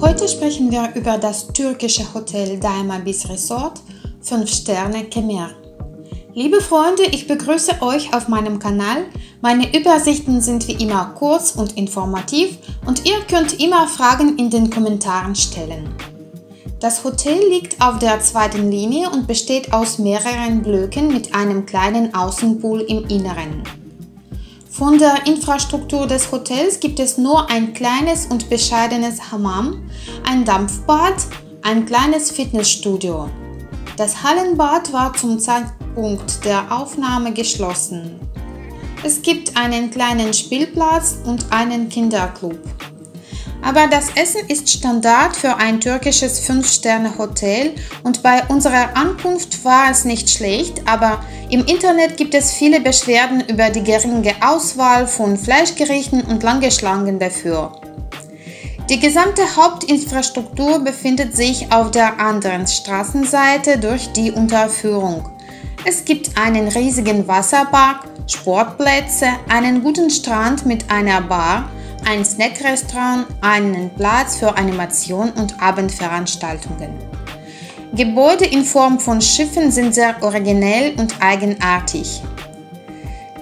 Heute sprechen wir über das türkische Hotel Daima Bis Resort 5 Sterne Kemer. Liebe Freunde, ich begrüße euch auf meinem Kanal. Meine Übersichten sind wie immer kurz und informativ und ihr könnt immer Fragen in den Kommentaren stellen. Das Hotel liegt auf der zweiten Linie und besteht aus mehreren Blöcken mit einem kleinen Außenpool im Inneren. Von der Infrastruktur des Hotels gibt es nur ein kleines und bescheidenes Hammam, ein Dampfbad, ein kleines Fitnessstudio. Das Hallenbad war zum Zeitpunkt der Aufnahme geschlossen. Es gibt einen kleinen Spielplatz und einen Kinderclub. Aber das Essen ist Standard für ein türkisches 5-Sterne-Hotel und bei unserer Ankunft war es nicht schlecht, aber im Internet gibt es viele Beschwerden über die geringe Auswahl von Fleischgerichten und lange Schlangen dafür. Die gesamte Hauptinfrastruktur befindet sich auf der anderen Straßenseite durch die Unterführung. Es gibt einen riesigen Wasserpark, Sportplätze, einen guten Strand mit einer Bar, ein Snackrestaurant, einen Platz für Animation und Abendveranstaltungen. Gebäude in Form von Schiffen sind sehr originell und eigenartig.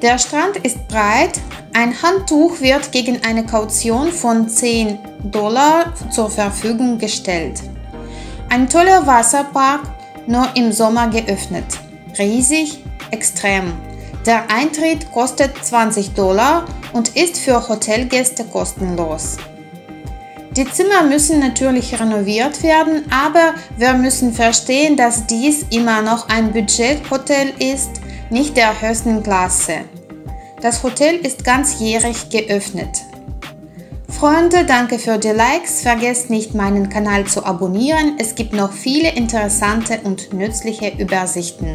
Der Strand ist breit, ein Handtuch wird gegen eine Kaution von 10 Dollar zur Verfügung gestellt. Ein toller Wasserpark, nur im Sommer geöffnet. Riesig, extrem. Der Eintritt kostet 20 Dollar und ist für Hotelgäste kostenlos. Die Zimmer müssen natürlich renoviert werden, aber wir müssen verstehen, dass dies immer noch ein Budgethotel ist, nicht der höchsten Klasse. Das Hotel ist ganzjährig geöffnet. Freunde, danke für die Likes. Vergesst nicht, meinen Kanal zu abonnieren. Es gibt noch viele interessante und nützliche Übersichten.